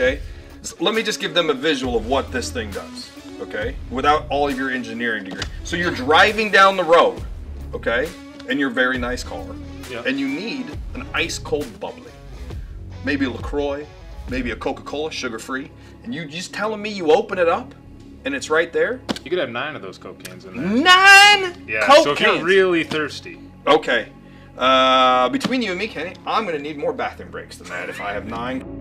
Okay? So let me just give them a visual of what this thing does. Okay? Without all of your engineering degree. So you're driving down the road, okay? In your very nice car. Yeah. And you need an ice cold bubbly. Maybe a LaCroix, maybe a Coca Cola, sugar free. And you just telling me you open it up and it's right there? You could have nine of those Coke cans in there. Nine Yeah. Coke so if you're really thirsty, Okay. Uh, between you and me, Kenny, I'm gonna need more bathroom breaks than that if I have nine